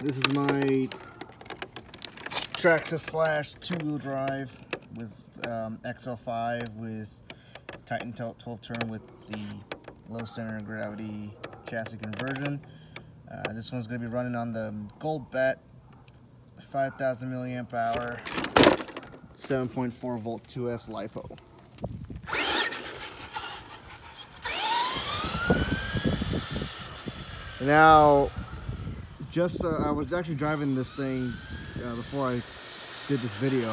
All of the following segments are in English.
This is my Traxxas slash two-wheel drive with um, XL5 with Titan Tilt 12 turn with the low center of gravity chassis conversion. Uh, this one's going to be running on the Gold Bet 5000 milliamp hour 7.4 volt 2S LiPo. Now, just uh, I was actually driving this thing uh, before I did this video.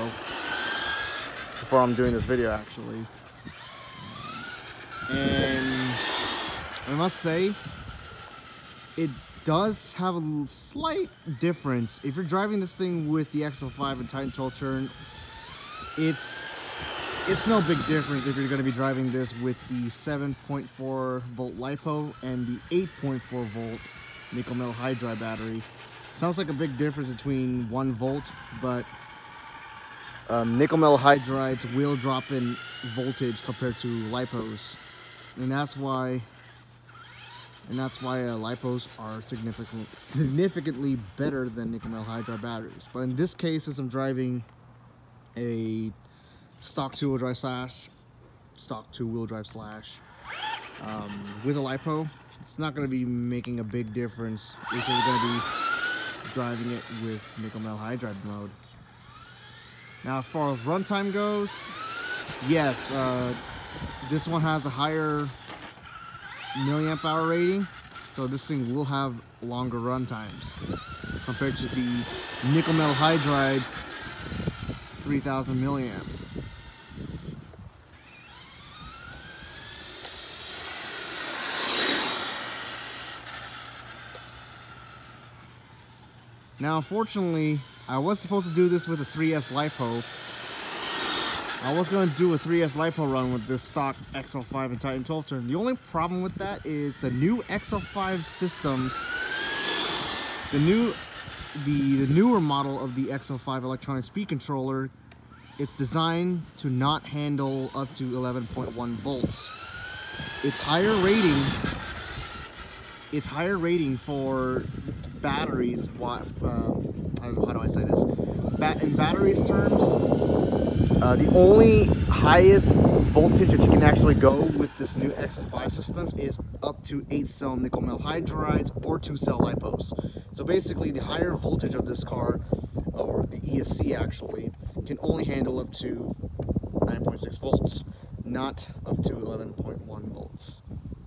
Before I'm doing this video, actually. And I must say, it does have a slight difference. If you're driving this thing with the XL5 and Titan 12 turn, it's it's no big difference if you're going to be driving this with the 7.4 volt LiPo and the 8.4 volt nickel metal hydride battery. Sounds like a big difference between 1 volt, but um, nickel metal hydrides will drop in voltage compared to LiPos. And that's why and that's why uh, LiPos are significantly significantly better than nickel metal hydride batteries. But in this case, since I'm driving a stock two-wheel drive slash, stock two-wheel drive slash, um, with a LiPo, it's not going to be making a big difference if you're going to be driving it with nickel metal hydride mode. Now, as far as runtime goes, yes, uh, this one has a higher milliamp hour rating, so this thing will have longer run times compared to the nickel metal hydrides 3000 milliamp. Now, unfortunately, I was supposed to do this with a 3S LiPo. I was going to do a 3S LiPo run with this stock XL5 and Titan 12 turn. The only problem with that is the new XL5 systems, the new, the, the newer model of the XL5 electronic speed controller, it's designed to not handle up to 11.1 volts. It's higher rating, it's higher rating for batteries, uh, how, do I say this? In batteries terms, uh, the only highest voltage that you can actually go with this new XL5 system is up to 8 cell nickel metal hydrides or 2 cell LiPos. So basically the higher voltage of this car, or the ESC actually, can only handle up to 9.6 volts, not up to 11.1 volts.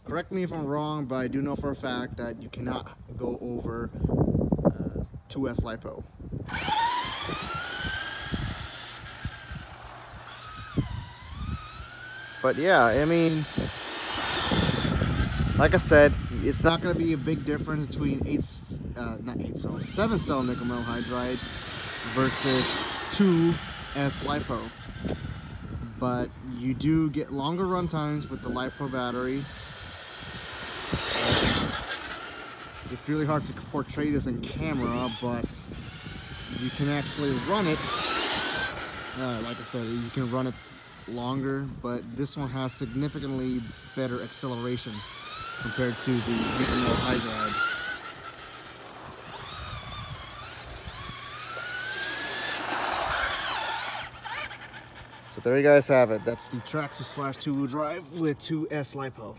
Correct me if I'm wrong, but I do know for a fact that you cannot go over uh, 2S LiPo. But yeah, I mean, like I said, it's not going to be a big difference between 8, uh, not 8 cell, 7 cell nickel metal hydride versus 2S LiPo. But you do get longer run times with the LiPo battery it's really hard to portray this in camera, but you can actually run it. Uh, like I said, you can run it longer, but this one has significantly better acceleration compared to the nickel hydride. So there you guys have it. That's the Traxxas slash two-wheel drive with 2S LiPo.